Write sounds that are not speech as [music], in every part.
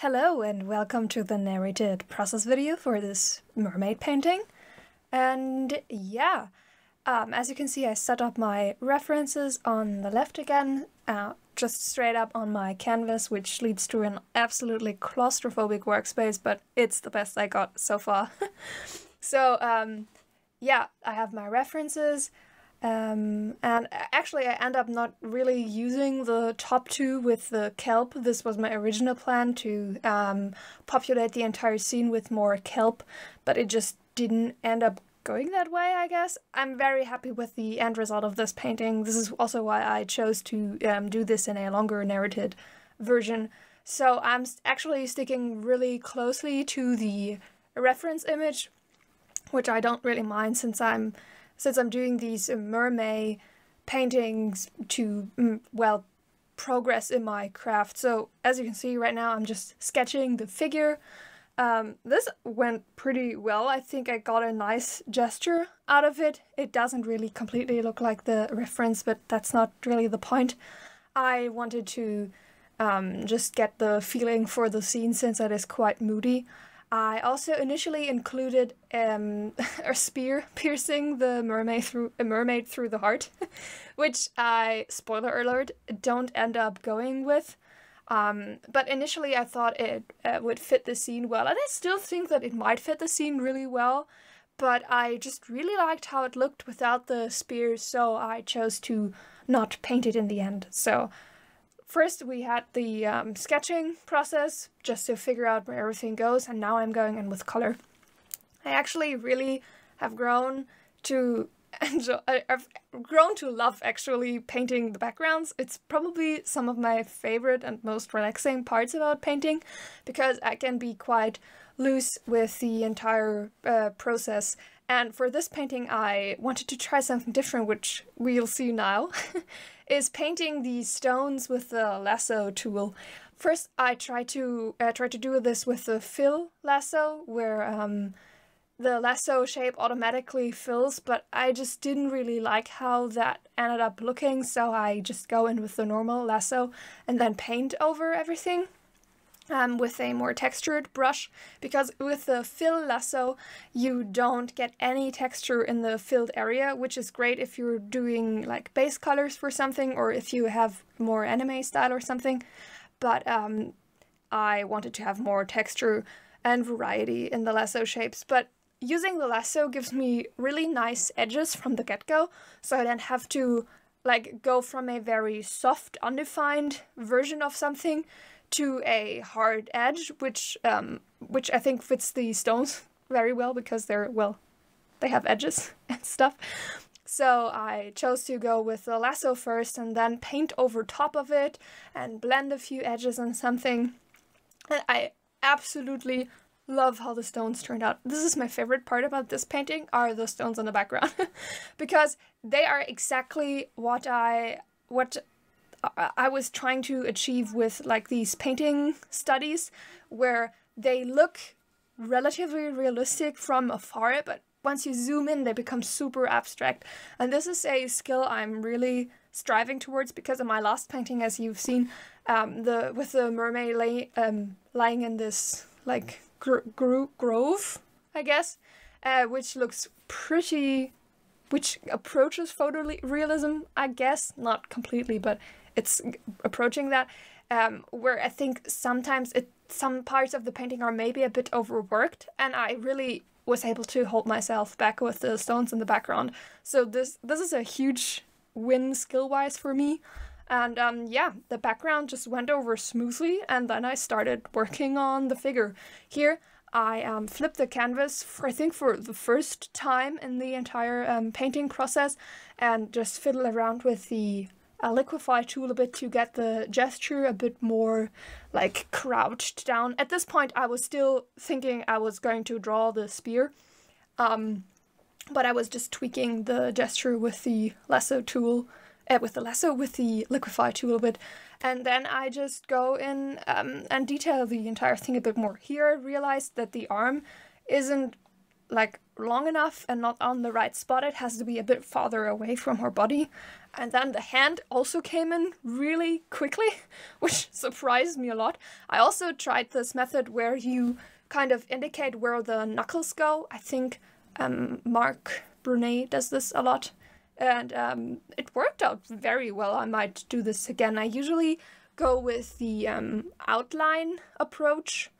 Hello and welcome to the narrated process video for this mermaid painting. And yeah, um, as you can see I set up my references on the left again, uh, just straight up on my canvas, which leads to an absolutely claustrophobic workspace, but it's the best I got so far. [laughs] so um, yeah, I have my references, um, and actually, I end up not really using the top two with the kelp. This was my original plan to um, populate the entire scene with more kelp, but it just didn't end up going that way, I guess. I'm very happy with the end result of this painting. This is also why I chose to um, do this in a longer narrated version. So I'm actually sticking really closely to the reference image, which I don't really mind since I'm since I'm doing these mermaid paintings to, mm, well, progress in my craft. So as you can see right now, I'm just sketching the figure. Um, this went pretty well. I think I got a nice gesture out of it. It doesn't really completely look like the reference, but that's not really the point. I wanted to um, just get the feeling for the scene since it is quite moody. I also initially included um, [laughs] a spear [laughs] piercing the mermaid through a mermaid through the heart, [laughs] which I spoiler alert don't end up going with. Um, but initially I thought it uh, would fit the scene well, and I still think that it might fit the scene really well. But I just really liked how it looked without the spear, so I chose to not paint it in the end. So First, we had the um, sketching process just to figure out where everything goes, and now I'm going in with color. I actually really have grown to [laughs] enjoy, I've grown to love actually painting the backgrounds. It's probably some of my favorite and most relaxing parts about painting because I can be quite loose with the entire uh, process. And for this painting, I wanted to try something different, which we'll see now. [laughs] is painting the stones with the lasso tool. First, I try to uh, try to do this with the fill lasso, where um, the lasso shape automatically fills, but I just didn't really like how that ended up looking, so I just go in with the normal lasso and then paint over everything um, with a more textured brush because with the fill lasso you don't get any texture in the filled area which is great if you're doing like base colors for something or if you have more anime style or something. But um, I wanted to have more texture and variety in the lasso shapes. But using the lasso gives me really nice edges from the get-go so I don't have to like go from a very soft undefined version of something to a hard edge, which um, which I think fits the stones [laughs] very well because they're well, they have edges [laughs] and stuff. So I chose to go with the lasso first and then paint over top of it and blend a few edges and something. And I absolutely love how the stones turned out. This is my favorite part about this painting are the stones in the background [laughs] because they are exactly what I what I was trying to achieve with like these painting studies where they look relatively realistic from afar, but once you zoom in, they become super abstract. And this is a skill I'm really striving towards because of my last painting, as you've seen, um, the with the mermaid lay, um, lying in this like gro gro grove, I guess, uh, which looks pretty, which approaches photorealism, I guess, not completely, but it's approaching that. Um, where I think sometimes it some parts of the painting are maybe a bit overworked, and I really was able to hold myself back with the stones in the background. So this this is a huge win skill wise for me. And um, yeah, the background just went over smoothly, and then I started working on the figure. Here, I um, flipped the canvas for I think for the first time in the entire um, painting process, and just fiddle around with the uh, liquify tool a bit to get the gesture a bit more like crouched down. At this point I was still thinking I was going to draw the spear, um, but I was just tweaking the gesture with the lasso tool, uh, with the lasso, with the liquify tool a bit, and then I just go in um, and detail the entire thing a bit more. Here I realized that the arm isn't like long enough and not on the right spot. It has to be a bit farther away from her body. And then the hand also came in really quickly, [laughs] which surprised me a lot. I also tried this method where you kind of indicate where the knuckles go. I think um, Marc Brunet does this a lot. And um, it worked out very well. I might do this again. I usually go with the um, outline approach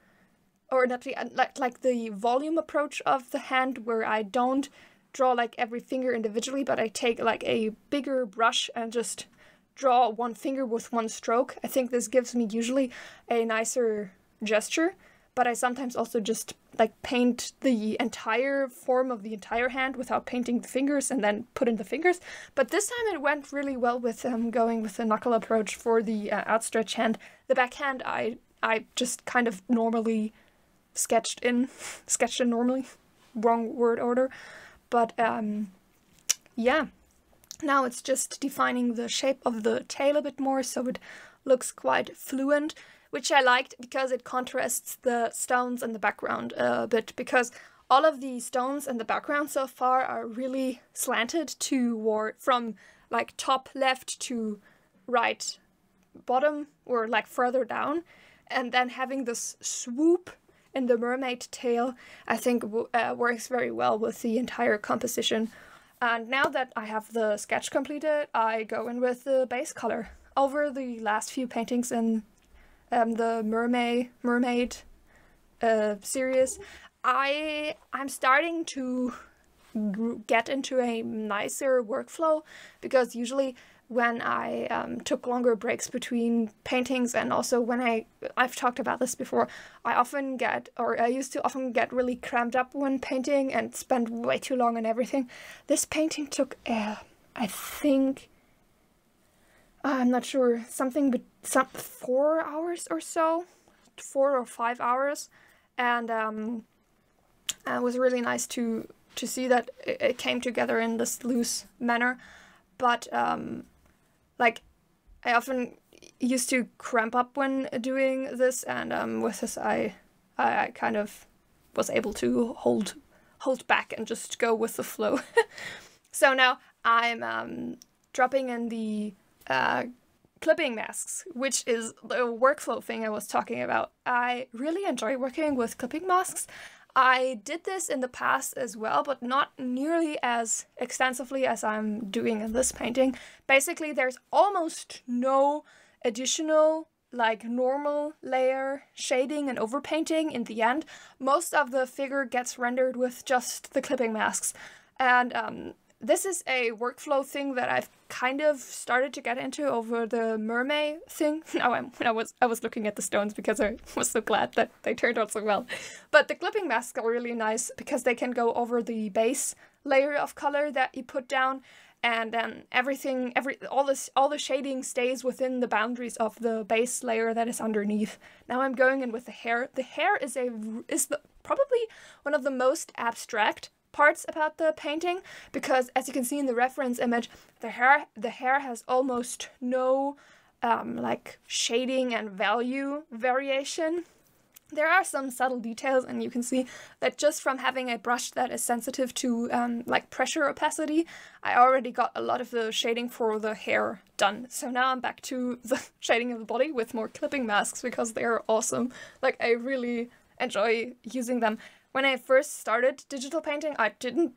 or not the, like, like the volume approach of the hand where I don't draw like every finger individually, but I take like a bigger brush and just draw one finger with one stroke. I think this gives me usually a nicer gesture, but I sometimes also just like paint the entire form of the entire hand without painting the fingers and then put in the fingers. But this time it went really well with um, going with the knuckle approach for the uh, outstretched hand. The backhand I I just kind of normally sketched in, [laughs] sketched in normally, wrong word order. But um, yeah, now it's just defining the shape of the tail a bit more so it looks quite fluent, which I liked because it contrasts the stones and the background a bit because all of the stones and the background so far are really slanted toward from like top left to right bottom or like further down and then having this swoop in the mermaid tail, I think uh, works very well with the entire composition. And now that I have the sketch completed, I go in with the base color. Over the last few paintings in um, the mermaid mermaid uh, series, I I'm starting to get into a nicer workflow because usually when I um, took longer breaks between paintings and also when I I've talked about this before I often get or I used to often get really cramped up when painting and spend way too long on everything. This painting took uh, I think I'm not sure something but some four hours or so four or five hours. And um, it was really nice to to see that it came together in this loose manner but um, like I often used to cramp up when doing this, and um, with this I, I kind of was able to hold hold back and just go with the flow. [laughs] so now I'm um, dropping in the uh, clipping masks, which is the workflow thing I was talking about. I really enjoy working with clipping masks. I did this in the past as well, but not nearly as extensively as I'm doing in this painting. Basically, there's almost no additional like normal layer shading and overpainting in the end. Most of the figure gets rendered with just the clipping masks. And um, this is a workflow thing that I've kind of started to get into over the mermaid thing. [laughs] Now I'm I was I was looking at the stones because I [laughs] was so glad that they turned out so well. But the clipping masks are really nice because they can go over the base layer of color that you put down and then everything every all this all the shading stays within the boundaries of the base layer that is underneath. Now I'm going in with the hair. The hair is a is the probably one of the most abstract parts about the painting because as you can see in the reference image the hair the hair has almost no um, like shading and value variation. There are some subtle details and you can see that just from having a brush that is sensitive to um, like pressure opacity I already got a lot of the shading for the hair done. So now I'm back to the [laughs] shading of the body with more clipping masks because they're awesome. Like I really enjoy using them when I first started digital painting, I didn't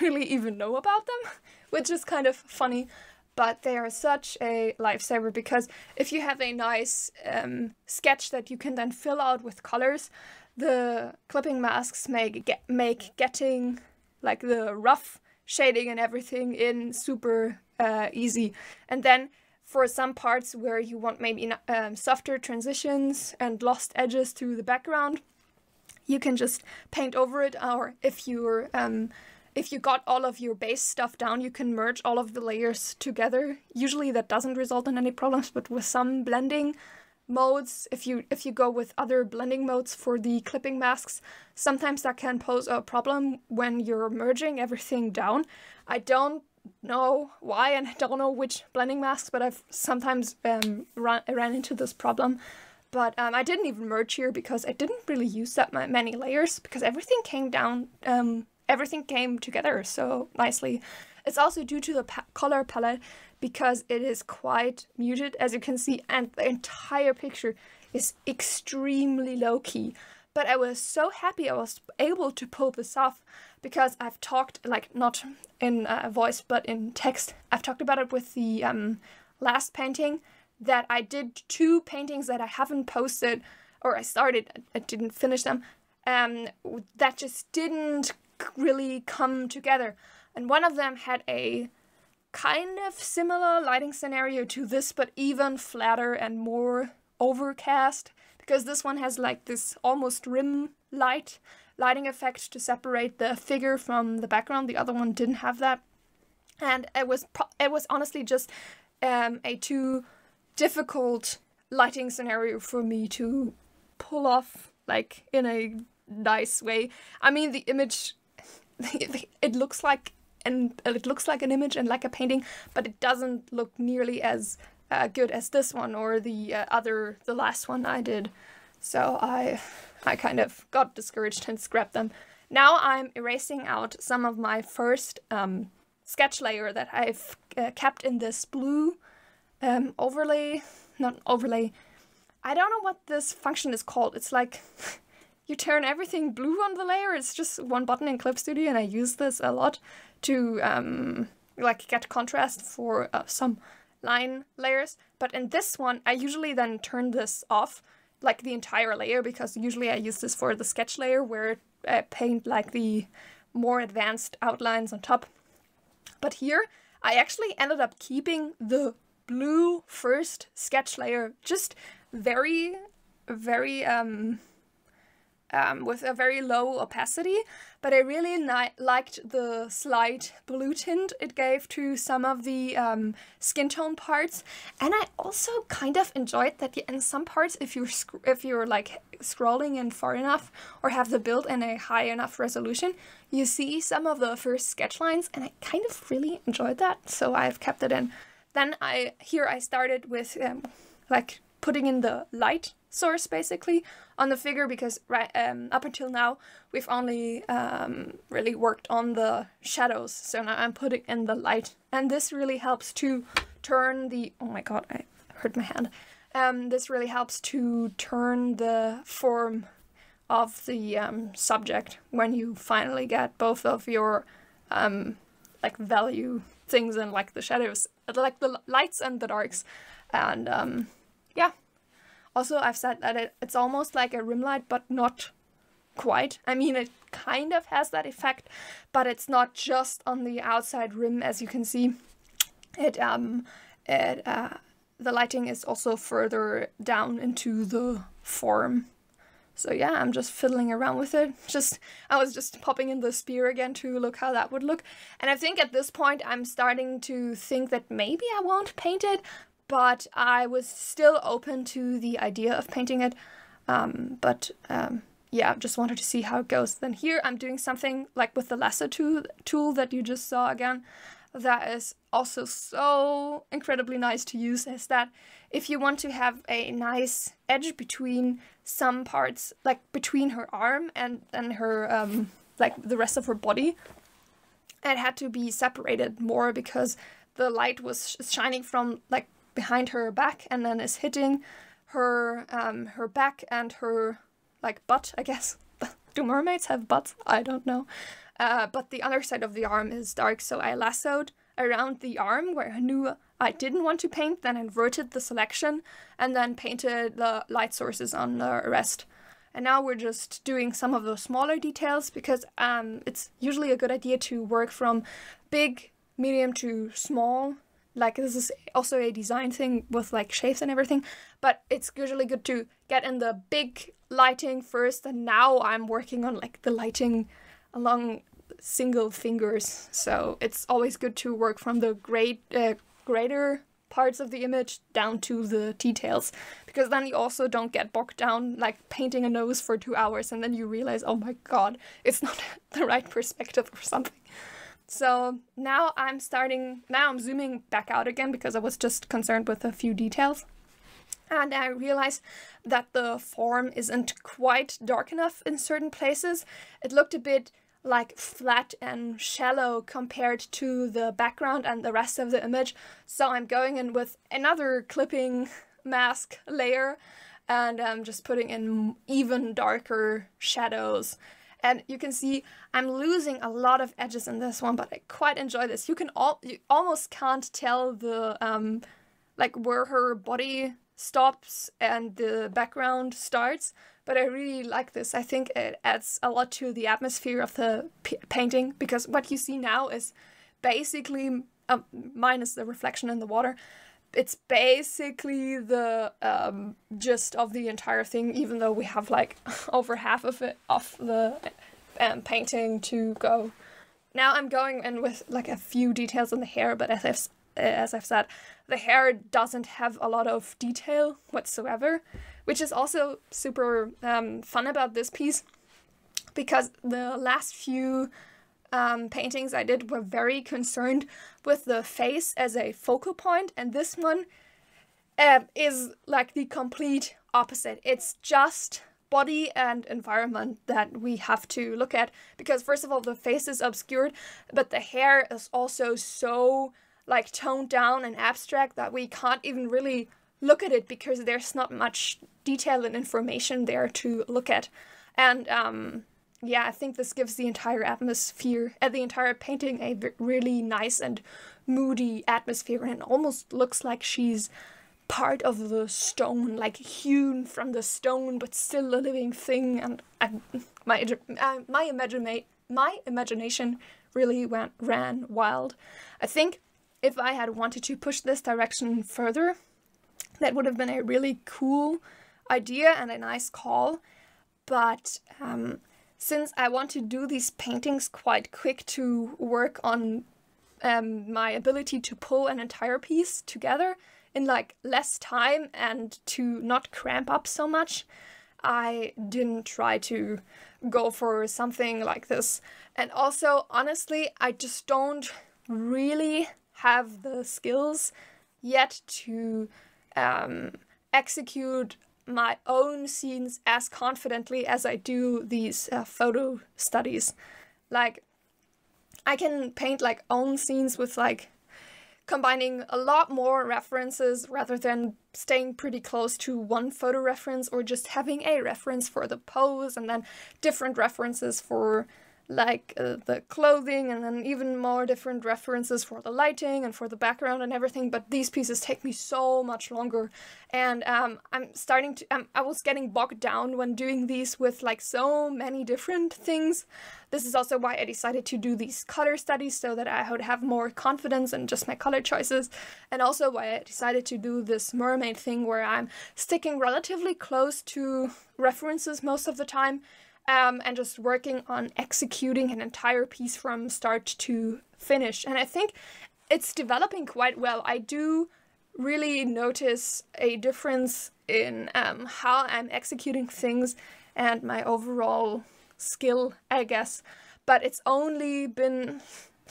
really even know about them, [laughs] which is kind of funny. But they are such a lifesaver because if you have a nice um, sketch that you can then fill out with colors, the clipping masks make get, make getting like the rough shading and everything in super uh, easy. And then for some parts where you want maybe um, softer transitions and lost edges to the background, you can just paint over it or if you're um, if you got all of your base stuff down you can merge all of the layers together. Usually that doesn't result in any problems but with some blending modes if you if you go with other blending modes for the clipping masks sometimes that can pose a problem when you're merging everything down. I don't know why and i don't know which blending masks but i've sometimes um, run ran into this problem but um, I didn't even merge here because I didn't really use that many layers because everything came down um, everything came together so nicely. It's also due to the pa- color palette because it is quite muted, as you can see, and the entire picture is extremely low key. But I was so happy I was able to pull this off because I've talked, like, not in uh, voice but in text. I've talked about it with the um, last painting that I did two paintings that I haven't posted or I started, I didn't finish them, um, that just didn't really come together. And one of them had a kind of similar lighting scenario to this, but even flatter and more overcast, because this one has like this almost rim light lighting effect to separate the figure from the background. The other one didn't have that, and it was it was honestly just um, a too difficult lighting scenario for me to pull off like in a nice way. I mean, the image [laughs] it looks like and it looks like an image and like a painting, but it doesn't look nearly as uh, good as this one or the uh, other the last one I did. So I I kind of got discouraged and scrapped them. Now I'm erasing out some of my first um, sketch layer that I've uh, kept in this blue um, overlay, not overlay. I don't know what this function is called. It's like [laughs] you turn everything blue on the layer. It's just one button in Clip Studio, and I use this a lot to um, like get contrast for uh, some line layers. But in this one, I usually then turn this off, like the entire layer, because usually I use this for the sketch layer where I paint like the more advanced outlines on top. But here, I actually ended up keeping the blue first sketch layer just very, very um, um, with a very low opacity, but I really liked the slight blue tint it gave to some of the um, skin tone parts, and I also kind of enjoyed that in some parts, if you're if you're like scrolling in far enough or have the build in a high enough resolution, you see some of the first sketch lines, and I kind of really enjoyed that, so I've kept it in. Then I here I started with um, like putting in the light source basically on the figure because right um, up until now we've only um, really worked on the shadows. So now I'm putting in the light. And this really helps to turn the oh my god I hurt my hand. Um, this really helps to turn the form of the um, subject when you finally get both of your um, like value things and like the shadows like the lights and the darks and um, yeah also, I've said that it, it's almost like a rim light, but not quite. I mean, it kind of has that effect, but it's not just on the outside rim, as you can see. It um, it uh, the lighting is also further down into the form. So yeah, I'm just fiddling around with it. Just I was just popping in the spear again to look how that would look. And I think at this point I'm starting to think that maybe I won't paint it, but I was still open to the idea of painting it. Um, but um, yeah, just wanted to see how it goes. Then here I'm doing something like with the lasso tool, tool that you just saw again. That is also so incredibly nice to use is that if you want to have a nice edge between some parts, like between her arm and, and her, um, like the rest of her body, it had to be separated more because the light was shining from like behind her back and then is hitting her um, her back and her like butt, I guess. [laughs] Do mermaids have butts? I don't know. Uh, but the other side of the arm is dark, so I lassoed around the arm where I knew I didn't want to paint, then inverted the selection, and then painted the light sources on the rest. And now we're just doing some of the smaller details because um, it's usually a good idea to work from big, medium to small like this is also a design thing with like shapes and everything but it's usually good to get in the big lighting first and now i'm working on like the lighting along single fingers so it's always good to work from the great uh, greater parts of the image down to the details because then you also don't get bogged down like painting a nose for two hours and then you realize oh my god it's not [laughs] the right perspective or something so now I'm starting, now I'm zooming back out again because I was just concerned with a few details. And I realized that the form isn't quite dark enough in certain places. It looked a bit like flat and shallow compared to the background and the rest of the image. So I'm going in with another clipping mask layer and I'm just putting in even darker shadows. And you can see I'm losing a lot of edges in this one, but I quite enjoy this. You can all you almost can't tell the um like where her body stops and the background starts but I really like this. I think it adds a lot to the atmosphere of the painting because what you see now is basically, uh, minus the reflection in the water, it's basically the um, gist of the entire thing, even though we have like [laughs] over half of it of the um, painting to go. Now I'm going in with like a few details in the hair, but as I've, as I've said, the hair doesn't have a lot of detail whatsoever which is also super um, fun about this piece because the last few um, paintings I did were very concerned with the face as a focal point, and this one uh, is like the complete opposite. It's just body and environment that we have to look at because first of all the face is obscured but the hair is also so like toned down and abstract that we can't even really look at it because there's not much detail and information there to look at. And um, yeah, I think this gives the entire atmosphere, uh, the entire painting, a really nice and moody atmosphere, and almost looks like she's part of the stone, like hewn from the stone, but still a living thing. And I, my uh, my imagine my imagination really went ran wild. I think if I had wanted to push this direction further, that would have been a really cool idea and a nice call. But um, since I want to do these paintings quite quick to work on um, my ability to pull an entire piece together in like less time and to not cramp up so much, I didn't try to go for something like this. And also, honestly, I just don't really have the skills yet to um, execute my own scenes as confidently as I do these uh, photo studies. Like, I can paint like own scenes with like combining a lot more references rather than staying pretty close to one photo reference or just having a reference for the pose and then different references for like uh, the clothing and then even more different references for the lighting and for the background and everything but these pieces take me so much longer. And um, i'm starting to um, i was getting bogged down when doing these with like so many different things. This is also why i decided to do these color studies so that i would have more confidence in just my color choices and also why i decided to do this mermaid thing where i'm sticking relatively close to references most of the time um, and just working on executing an entire piece from start to finish. And I think it's developing quite well. I do really notice a difference in um, how I'm executing things and my overall skill, I guess. But it's only been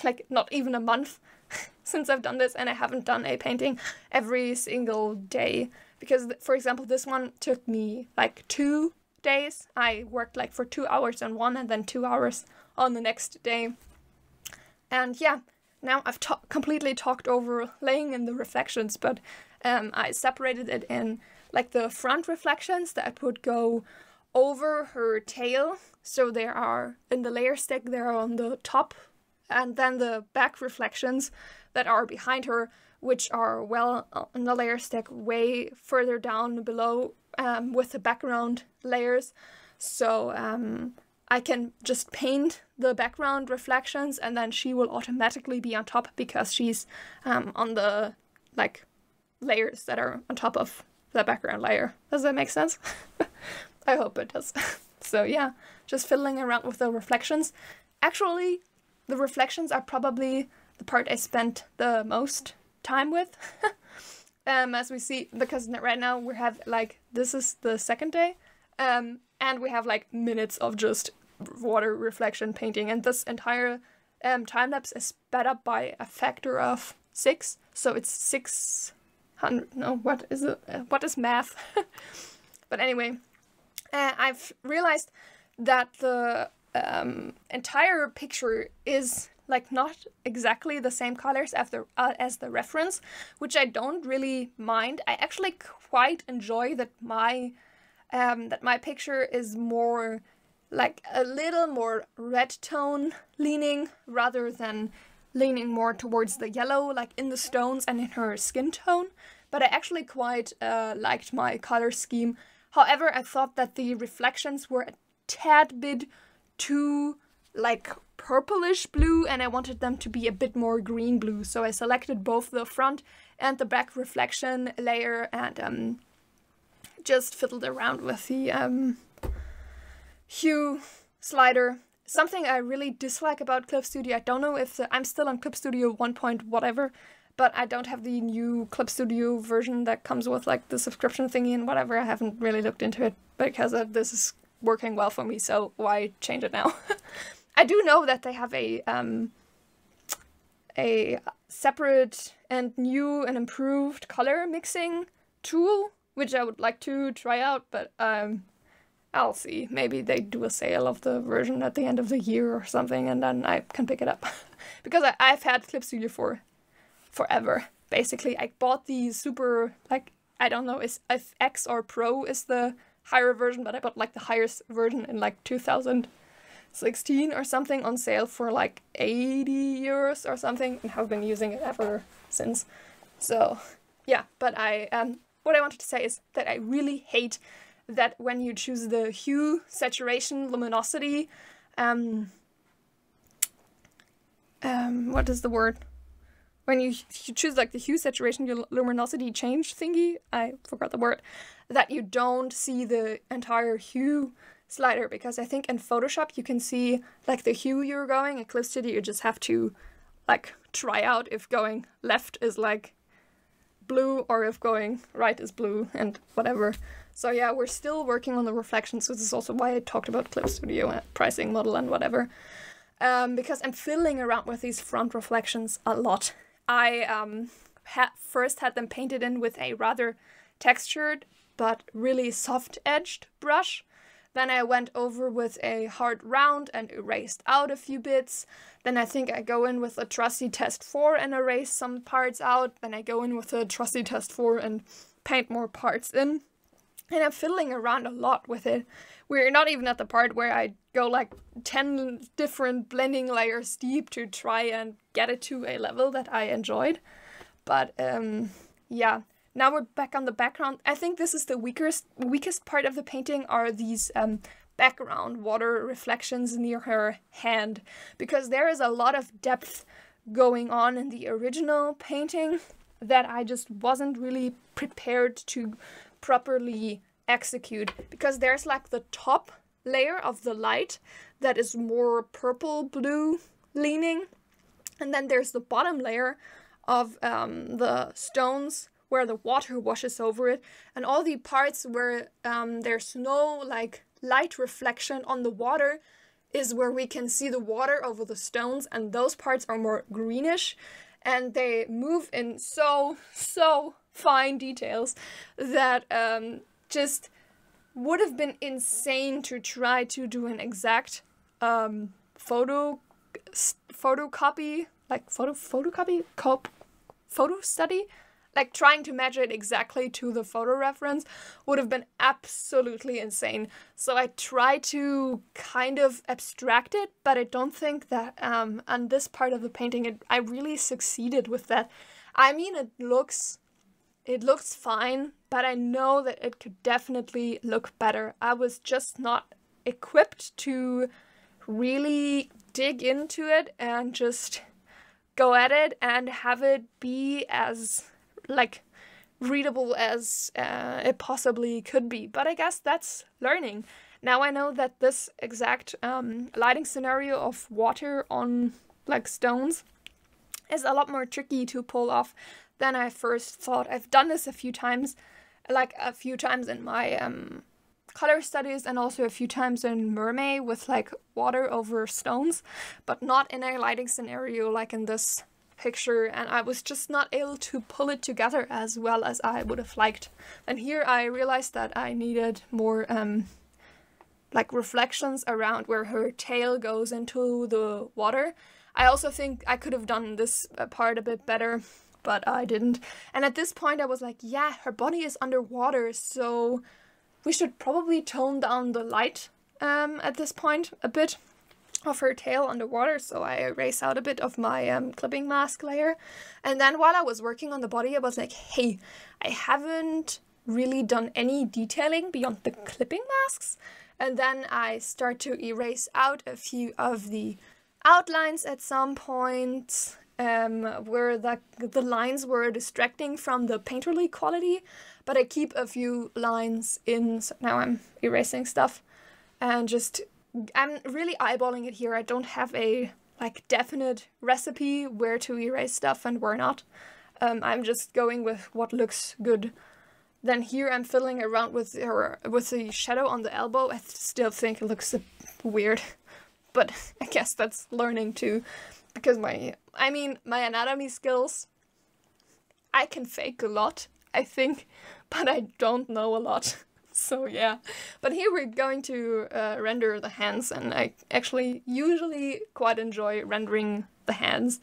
like not even a month [laughs] since I've done this, and I haven't done a painting every single day. Because, for example, this one took me like two days. I worked like for two hours on one and then two hours on the next day. And yeah, now I've ta- completely talked over laying in the reflections, but um, I separated it in like the front reflections that would go over her tail. So there are in the layer stick, they are on the top, and then the back reflections that are behind her, which are well on the layer stick way further down below um, with the background layers. So um, I can just paint the background reflections and then she will automatically be on top because she's um, on the like layers that are on top of the background layer. Does that make sense? [laughs] I hope it does. [laughs] so yeah, just fiddling around with the reflections. Actually, the reflections are probably the part I spent the most time with. [laughs] um, as we see, because right now we have like this is the second day, um, and we have like minutes of just water reflection painting, and this entire um, time lapse is sped up by a factor of six, so it's six hundred. No, what is it? Uh, what is math? [laughs] but anyway, uh, I've realized that the um, entire picture is like not exactly the same colors as the, uh, as the reference, which I don't really mind. I actually quite enjoy that my um, that my picture is more like a little more red tone leaning rather than leaning more towards the yellow like in the stones and in her skin tone. But I actually quite uh, liked my color scheme. However, I thought that the reflections were a tad bit too like purplish blue and I wanted them to be a bit more green blue. So I selected both the front and the back reflection layer and um, just fiddled around with the um, hue slider. Something I really dislike about Clip Studio, I don't know if the, I'm still on Clip Studio 1. Point whatever, but I don't have the new Clip Studio version that comes with like the subscription thingy and whatever. I haven't really looked into it because uh, this is working well for me, so why change it now? [laughs] I do know that they have a um, a separate and new and improved color mixing tool, which I would like to try out, but um, I'll see. Maybe they do a sale of the version at the end of the year or something, and then I can pick it up. [laughs] because I, I've had Clip Studio for forever. Basically, I bought the super like I don't know is if EX or Pro is the higher version, but I bought like the highest version in like 2016 or something on sale for like 80 euros or something, and have been using it ever since. So yeah, but I um what I wanted to say is that I really hate that when you choose the hue, saturation, luminosity, um, um, what is the word? When you, you choose like the hue, saturation, your luminosity change thingy, I forgot the word, that you don't see the entire hue slider because I think in Photoshop you can see like the hue you're going. In Clip Studio you just have to like try out if going left is like blue or if going right is blue and whatever. So yeah, we're still working on the reflections. This is also why I talked about Clip Studio pricing model and whatever. Um, because I'm fiddling around with these front reflections a lot. I um, ha first had them painted in with a rather textured but really soft-edged brush. Then I went over with a hard round and erased out a few bits. Then I think I go in with a trusty test 4 and erase some parts out. Then I go in with a trusty test 4 and paint more parts in and I'm fiddling around a lot with it. We're not even at the part where I go like 10 different blending layers deep to try and get it to a level that I enjoyed. But um, yeah, now we're back on the background. I think this is the weakest weakest part of the painting are these um, background water reflections near her hand because there is a lot of depth going on in the original painting that I just wasn't really prepared to properly execute because there's like the top layer of the light that is more purple blue leaning and then there's the bottom layer of um, the stones where the water washes over it and all the parts where um, there's no like light reflection on the water is where we can see the water over the stones and those parts are more greenish and they move in so so fine details that um, just would have been insane to try to do an exact um, photo photocopy like photo photocopy cop photo study like trying to measure it exactly to the photo reference would have been absolutely insane so i try to kind of abstract it but i don't think that um on this part of the painting it, i really succeeded with that i mean it looks it looks fine, but I know that it could definitely look better. I was just not equipped to really dig into it and just go at it and have it be as like readable as uh, it possibly could be. But I guess that's learning. Now I know that this exact um, lighting scenario of water on like stones is a lot more tricky to pull off than I first thought. I've done this a few times, like a few times in my um, color studies and also a few times in MerMay with like water over stones, but not in a lighting scenario like in this picture and I was just not able to pull it together as well as I would have liked. And here I realized that I needed more um, like reflections around where her tail goes into the water. I also think I could have done this uh, part a bit better, but I didn't. And at this point, I was like, yeah, her body is underwater, so we should probably tone down the light um, at this point a bit of her tail underwater, so I erase out a bit of my um, clipping mask layer. And then while I was working on the body, I was like, hey, I haven't really done any detailing beyond the clipping masks. And then I start to erase out a few of the outlines at some point um, where the, the lines were distracting from the painterly quality, but I keep a few lines in, so now I'm erasing stuff and just I'm really eyeballing it here. I don't have a like definite recipe where to erase stuff and where not. Um, I'm just going with what looks good. Then here I'm fiddling around with her with the shadow on the elbow. I still think it looks weird, [laughs] but I guess that's learning too, because my I mean my anatomy skills. I can fake a lot, I think, [laughs] but I don't know a lot. [laughs] so yeah but here we're going to uh, render the hands and I actually usually quite enjoy rendering the hands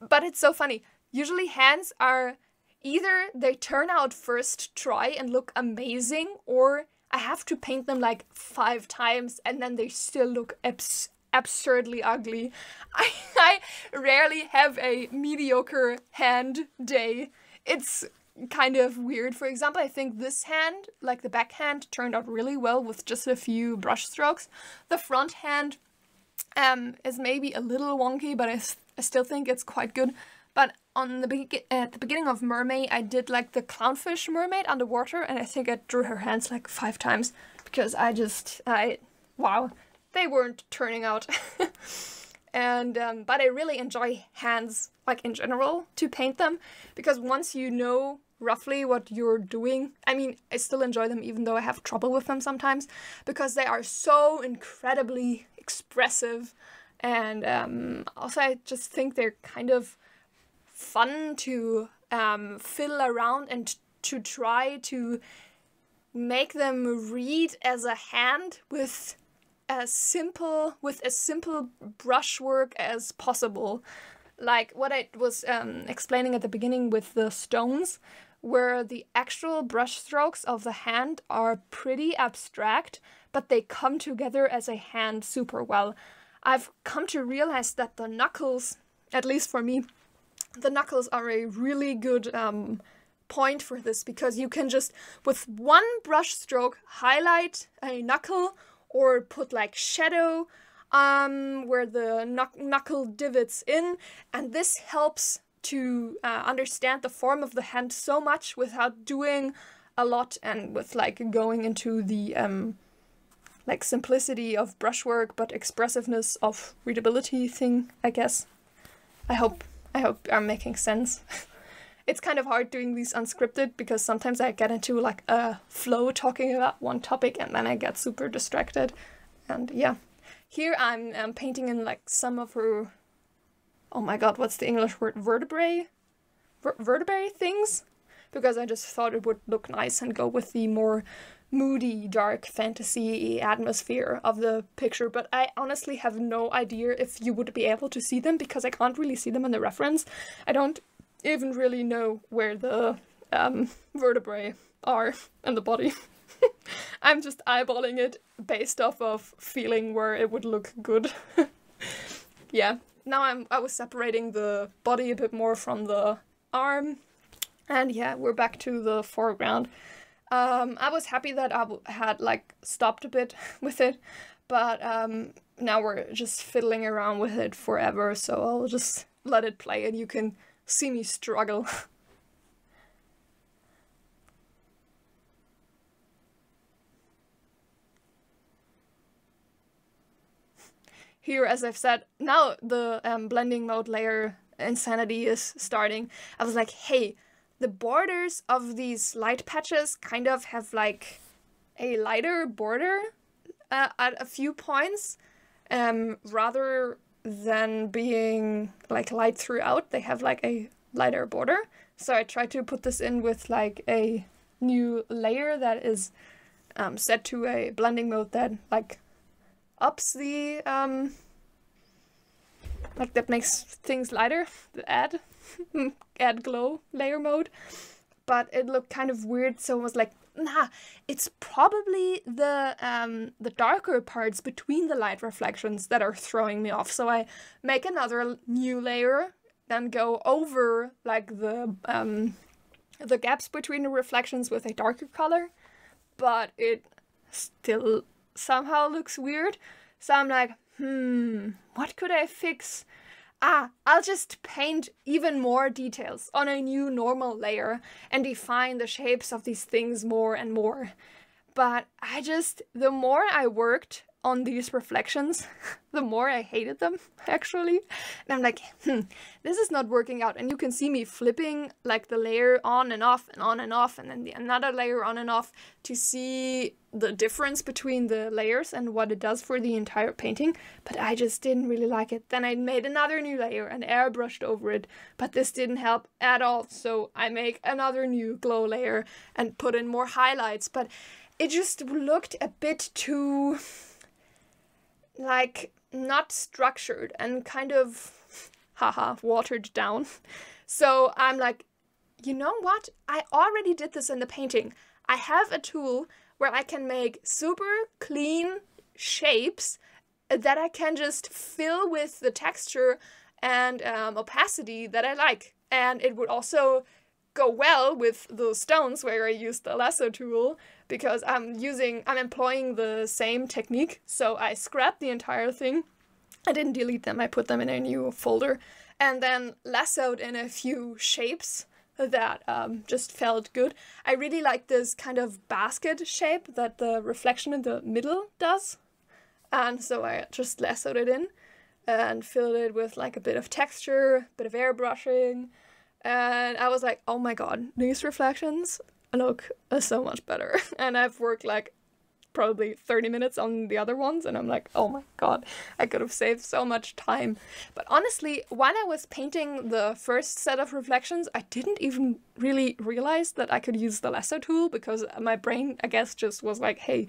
but it's so funny usually hands are either they turn out first try and look amazing or I have to paint them like five times and then they still look abs absurdly ugly. [laughs] I, I rarely have a mediocre hand day. It's kind of weird. For example, I think this hand, like the back hand, turned out really well with just a few brush strokes. The front hand um, is maybe a little wonky, but I, I still think it's quite good. But on the be at the beginning of MerMay, I did like the clownfish mermaid underwater, and I think I drew her hands like five times because I just I wow they weren't turning out. [laughs] and um, but I really enjoy hands like in general to paint them because once you know roughly what you're doing. I mean, I still enjoy them even though I have trouble with them sometimes because they are so incredibly expressive. And um, also, I just think they're kind of fun to um, fiddle around and to try to make them read as a hand with as simple with as simple brushwork as possible like what I was um, explaining at the beginning with the stones, where the actual brush strokes of the hand are pretty abstract, but they come together as a hand super well. I've come to realize that the knuckles, at least for me, the knuckles are a really good um, point for this because you can just, with one brush stroke, highlight a knuckle or put like shadow um, where the knuckle divots in, and this helps to uh, understand the form of the hand so much without doing a lot and with like going into the um, like simplicity of brushwork but expressiveness of readability thing, I guess. I hope I hope I'm making sense. [laughs] it's kind of hard doing these unscripted because sometimes I get into like a flow talking about one topic and then I get super distracted. And yeah. Here I'm um, painting in like some of her, oh my god, what's the English word? Vertebrae? Ver vertebrae things? Because I just thought it would look nice and go with the more moody, dark fantasy atmosphere of the picture, but I honestly have no idea if you would be able to see them because I can't really see them in the reference. I don't even really know where the um, vertebrae are in the body. [laughs] I'm just eyeballing it based off of feeling where it would look good. [laughs] yeah, now I'm I was separating the body a bit more from the arm. And yeah, we're back to the foreground. Um, I was happy that I had like stopped a bit [laughs] with it, but um, now we're just fiddling around with it forever, so I'll just let it play and you can see me struggle. [laughs] here, as I've said, now the um, blending mode layer insanity is starting. I was like, hey, the borders of these light patches kind of have like a lighter border uh, at a few points um, rather than being like light throughout. They have like a lighter border. So I tried to put this in with like a new layer that is um, set to a blending mode that like ups the um like that makes things lighter the add [laughs] add glow layer mode. But it looked kind of weird so I was like nah it's probably the um the darker parts between the light reflections that are throwing me off. So I make another new layer then go over like the um the gaps between the reflections with a darker color but it still somehow looks weird so I'm like hmm what could I fix ah, I'll just paint even more details on a new normal layer and define the shapes of these things more and more. But I just, the more I worked on these reflections, [laughs] the more I hated them, [laughs] actually. And I'm like, hmm, this is not working out. And you can see me flipping like the layer on and off and on and off, and then the another layer on and off to see the difference between the layers and what it does for the entire painting. But I just didn't really like it. Then I made another new layer and airbrushed over it, but this didn't help at all. So I make another new glow layer and put in more highlights, but it just looked a bit too like not structured and kind of haha watered down. So I'm like, you know what? I already did this in the painting. I have a tool where I can make super clean shapes that I can just fill with the texture and um, opacity that I like. And it would also go well with the stones where I used the lasso tool because I'm using, I'm employing the same technique. So I scrapped the entire thing. I didn't delete them, I put them in a new folder and then lassoed in a few shapes that um, just felt good. I really like this kind of basket shape that the reflection in the middle does. And so I just lassoed it in and filled it with like a bit of texture, a bit of airbrushing. And I was like, oh my god, these reflections look so much better. [laughs] And I've worked like probably 30 minutes on the other ones and I'm like, oh my god, I could have saved so much time. But honestly, while I was painting the first set of reflections, I didn't even really realize that I could use the lasso tool because my brain, I guess, just was like, hey,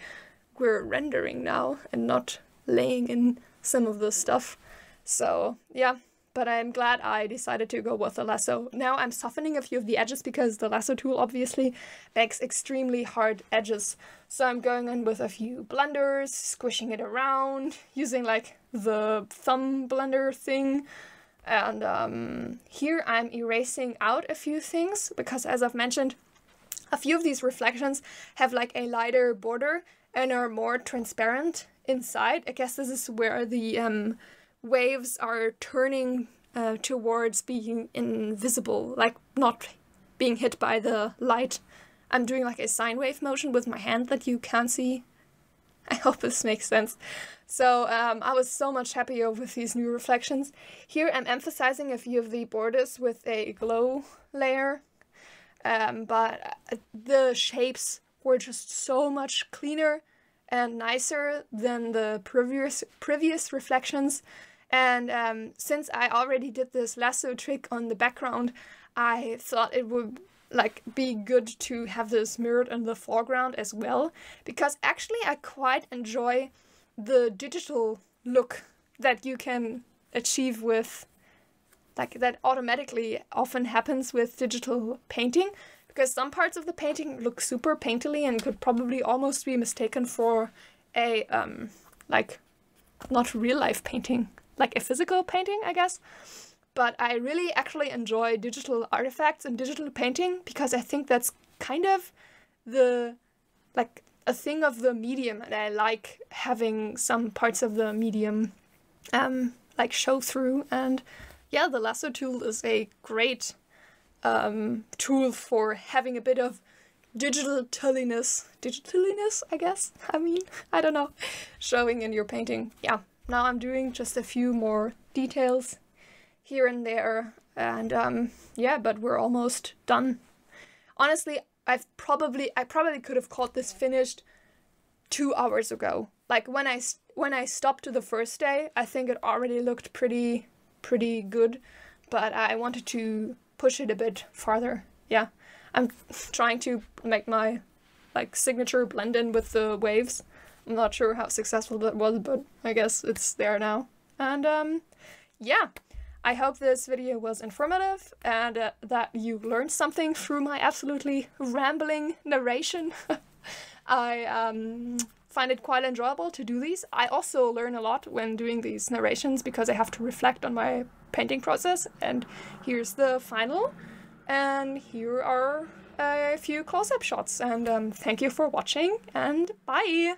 we're rendering now and not laying in some of the stuff. So yeah, but I'm glad I decided to go with the lasso. Now I'm softening a few of the edges because the lasso tool obviously makes extremely hard edges. So I'm going in with a few blenders, squishing it around, using like the thumb blender thing. And um, here I'm erasing out a few things because as I've mentioned, a few of these reflections have like a lighter border and are more transparent inside. I guess this is where the um, waves are turning uh, towards being invisible, like not being hit by the light. I'm doing like a sine wave motion with my hand that you can't see. [laughs] I hope this makes sense. So um, I was so much happier with these new reflections. Here I'm emphasizing a few of the borders with a glow layer, um, but uh, the shapes were just so much cleaner and nicer than the previous previous reflections. And um, since I already did this lasso trick on the background, I thought it would like be good to have this mirrored in the foreground as well. Because actually I quite enjoy the digital look that you can achieve with like that automatically often happens with digital painting. Because some parts of the painting look super painterly and could probably almost be mistaken for a um like not real life painting like a physical painting i guess but i really actually enjoy digital artifacts and digital painting because i think that's kind of the like a thing of the medium and i like having some parts of the medium um like show through and yeah the lasso tool is a great um, tool for having a bit of digital tilliness, digitaliness, I guess. I mean, I don't know, showing in your painting. Yeah, now I'm doing just a few more details here and there, and um, yeah, but we're almost done. Honestly, I've probably I probably could have called this finished two hours ago. Like when I when I stopped to the first day, I think it already looked pretty pretty good, but I wanted to push it a bit farther. Yeah, I'm trying to make my like signature blend in with the waves I'm not sure how successful that was, but I guess it's there now. And um, yeah, I hope this video was informative and uh, that you learned something through my absolutely rambling narration. [laughs] I um, find it quite enjoyable to do these. I also learn a lot when doing these narrations because I have to reflect on my painting process. And here's the final. And here are a few close-up shots. And um, thank you for watching and bye!